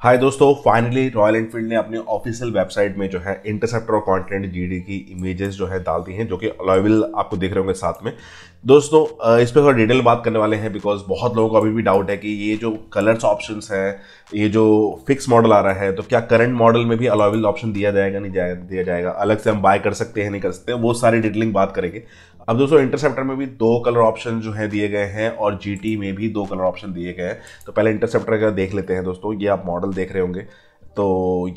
हाय दोस्तों finally royal Enfield ने अपने ऑफिशियल वेबसाइट में जो है इंटरसेप्टर और कॉन्टेंट जीडी की इमेजेस जो है डाल दी हैं, जो कि अलॉयबल आपको देख रहे होंगे साथ में। दोस्तों इस पर थोड़ा डिटेल बात करने वाले हैं बिकॉज़ बहुत लोगों को अभी भी डाउट है कि ये जो कलर्स ऑप्शन हैं ये जो फिक्स मॉडल आ रहा है तो क्या करंट मॉडल में भी अलॉयबल ऑप्शन दिया जाएगा नहीं जाए, दिया जाएगा? अलग से हम बाय कर सकते हैं नहीं कर सकते वो सारी डिटेलिंग बात करेंगे। अब दोस्तों इंटरसेप्टर में भी दो कलर ऑप्शन जो है दिए गए हैं और जीटी में भी दो कलर ऑप्शन दिए गए हैं। तो पहले इंटरसेप्टर का देख लेते हैं दोस्तों ये आप मॉडल देख रहे होंगे। तो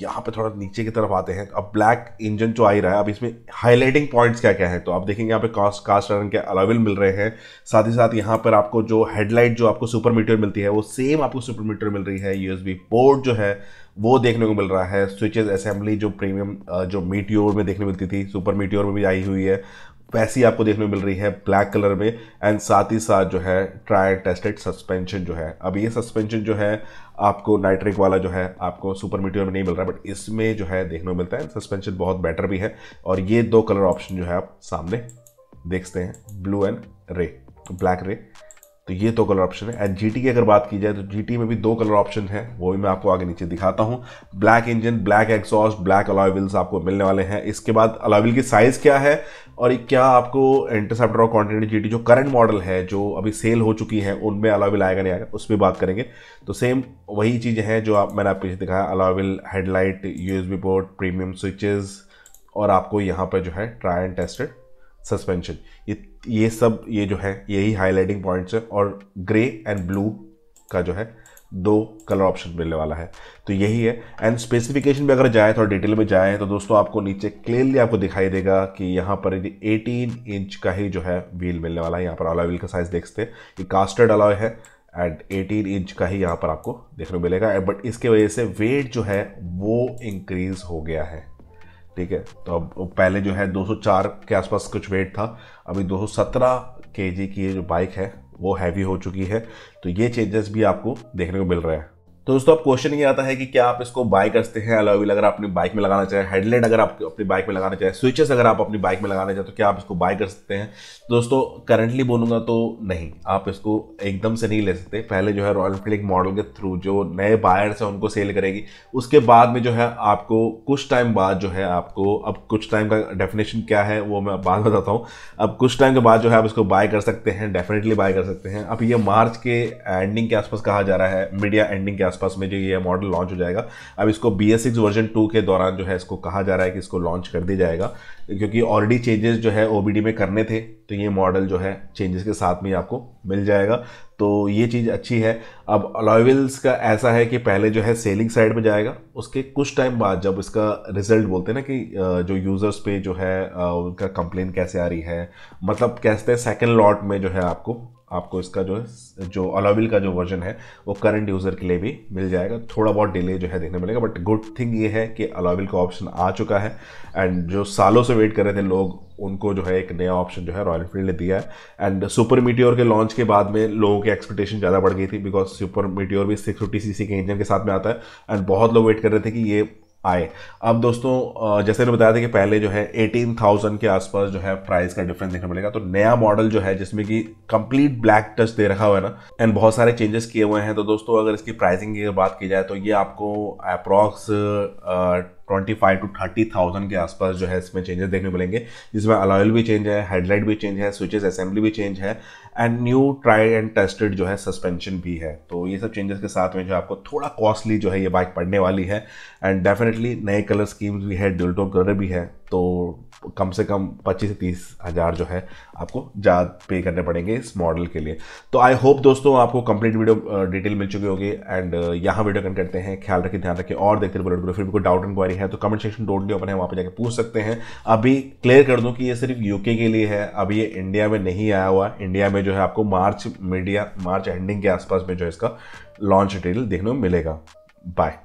यहाँ पे थोड़ा नीचे की तरफ़ आते हैं। अब ब्लैक इंजन जो आ ही रहा है, अब इसमें हाईलाइटिंग पॉइंट्स क्या क्या है? तो आप देखेंगे यहाँ पे कास्ट कास्ट रन के अलावेल मिल रहे हैं। साथ ही साथ यहाँ पर आपको जो हेडलाइट जो आपको सुपर मीटर मिलती है, वो सेम आपको सुपर मीटर मिल रही है। यूएसबी पोर्ट जो है, वो देखने को मिल रहा है। स्विचेस असेंबली जो प्रीमियम जो मीटियोर में देखने मिलती थी सुपर मीटियोर में भी आई हुई है। वैसी आपको देखने को मिल रही है ब्लैक कलर में एंड साथ ही साथ जो है ट्राई टेस्टेड सस्पेंशन जो है। अब ये सस्पेंशन जो है, आपको नाइट्रिक वाला जो है, आपको सुपर मीटियर में नहीं मिल रहा बट इसमें जो है देखने को मिलता है सस्पेंशन बहुत बेटर भी है। और ये दो कलर ऑप्शन जो है आप सामने देखते हैं ब्लू एंड रे ब्लैक रे तो ये दो कलर ऑप्शन है। एंड जी की अगर बात की जाए तो जीटी में भी दो कलर ऑप्शन है, वो भी मैं आपको आगे नीचे दिखाता हूँ। Black engine black exhaust black alloy wheels आपको मिलने वाले हैं। इसके बाद अलॉयविल की साइज़ क्या है और क्या आपको इंटरसेप्टर और कॉन्टिनेंटल जी जो करंट मॉडल है, जो अभी सेल हो चुकी है, उनमें अलॉयविल आएगा नहीं आएगा, उस पर बात करेंगे। तो सेम वही चीज़ें हैं जो आप, मैंने आप पीछे दिखाया alloy wheel headlight USB port premium switches और आपको यहाँ पर जो है ट्राई एंड टेस्टेड सस्पेंशन ये ये सब, ये जो है, यही हाईलाइटिंग पॉइंट्स है और ग्रे एंड ब्लू का जो है, दो कलर ऑप्शन मिलने वाला है। तो यही है। एंड स्पेसिफिकेशन में अगर जाए, थोड़ा डिटेल में जाए तो दोस्तों आपको नीचे क्लियरली आपको दिखाई देगा कि यहाँ पर 18 इंच का ही जो है व्हील मिलने वाला है। यहाँ पर अलॉय व्हील का साइज़ देखते हैं। ये कास्टर्ड अलॉय है एंड 18 इंच का ही यहाँ पर आपको देखने को मिलेगा। बट इसके वजह से वेट जो है, वो इंक्रीज हो गया है। ठीक है? तो अब पहले जो है 204 के आसपास कुछ वेट था। अभी 217 केजी की ये जो बाइक है, वो हैवी हो चुकी है। तो ये चेंजेस भी आपको देखने को मिल रहा है। तो दोस्तों, अब क्वेश्चन ये आता है कि क्या आप इसको बाय कर सकते हैं अलॉविल अगर अपनी बाइक में लगाना चाहें हेडलाइट अगर आप अपनी बाइक में लगाना चाहें स्विचेस अगर आप अपनी बाइक में लगाना चाहें तो क्या आप इसको बाय कर सकते हैं? दोस्तों करंटली बोलूँगा तो नहीं। आप इसको एकदम से नहीं ले सकते। पहले जो है रॉयल एनफील्ड मॉडल के थ्रू जो नए बायर्स हैं उनको सेल करेगी। उसके बाद में जो है आपको कुछ टाइम बाद जो है आपको, अब कुछ टाइम का डेफिनेशन क्या है, वो मैं बाद बताता हूँ। अब कुछ टाइम के बाद जो है आप इसको बाय कर सकते हैं डेफिनेटली बाय कर सकते हैं। अब ये मार्च के एंडिंग के आसपास कहा जा रहा है मीडिया एंडिंग के आसपास। में जो ये मॉडल लॉन्च हो जाएगा। अब इसको B S six version two के दौरान जो है इसको कहा जा रहा है कि इसको लॉन्च कर दिया जाएगा, क्योंकि ऑलरेडी चेंजेस जो है ओबीडी में करने थे तो ये मॉडल जो है चेंजेस के साथ में आपको मिल जाएगा। तो ये चीज़ अच्छी है। अब अलॉयविल्स का ऐसा है कि पहले जो है सेलिंग साइड में जाएगा, उसके कुछ टाइम बाद जब इसका रिज़ल्ट बोलते हैं ना कि जो यूज़र्स पे जो है उनका कंप्लेन कैसे आ रही है मतलब कहते हैं सेकेंड लॉट में जो है आपको आपको इसका जो है, जो अलाविल का जो वर्जन है, वो करंट यूज़र के लिए भी मिल जाएगा। थोड़ा बहुत डिले जो है देखने मिलेगा बट गुड थिंग ये है कि अलाविल का ऑप्शन आ चुका है। एंड जो सालों से वेट कर रहे थे लोग, उनको जो है एक नया ऑप्शन जो है रॉयल एनफील्ड ने दिया है। एंड सुपर मीटियोर के लॉन्च के बाद में लोगों की एक्सपेक्टेशन ज़्यादा बढ़ गई थी बिकॉज़ सुपर मीटियोर भी सिक्स फिफ्टी सी के इंजन के साथ में आता है। एंड बहुत लोग वेट कर रहे थे कि ये आए। अब दोस्तों जैसे मैंने बताया था कि पहले जो है 18,000 के आसपास जो है प्राइस का डिफरेंस देखने मिलेगा। तो नया मॉडल जो है जिसमें कि कंप्लीट ब्लैक टच दे रखा हुआ है ना एंड बहुत सारे चेंजेस किए हुए हैं तो दोस्तों अगर इसकी प्राइसिंग की बात की जाए तो ये आपको approx twenty five to thirty thousand के आसपास जो है इसमें चेंजेस देखने मिलेंगे जिसमें अलॉयल भी चेंज है हेडलाइट भी चेंज है स्विचेस असेंबली भी चेंज है and new try and tested जो है सस्पेंशन भी है। तो ये सब चेंजेस के साथ में जो आपको थोड़ा कॉस्टली जो है ये बाइक पड़ने वाली है। एंड डेफिनेटली नए कलर स्कीम्स भी है डिल्टो कलर भी है। तो कम से कम पच्चीस से तीस हज़ार जो है आपको ज़्यादा पे करने पड़ेंगे इस मॉडल के लिए। तो आई होप दोस्तों आपको कंप्लीट वीडियो डिटेल मिल चुकी होगी। एंड यहाँ वीडियो कन करते हैं। ख्याल रखें, ध्यान रखें। और देखते रहे फिर भी कोई डाउट इंक्वायरी है तो कमेंट सेक्शन टोटली ओपन है, वहाँ पर जाकर पूछ सकते हैं। अभी क्लियर कर दूँ कि ये सिर्फ़ यूके के लिए है। अभी ये इंडिया में नहीं आया हुआ। इंडिया में जो है आपको मार्च मीडिया, मार्च एंडिंग के आसपास में जो है इसका लॉन्च डिटेल देखने को मिलेगा। बाय